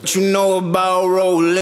What you know about rolling?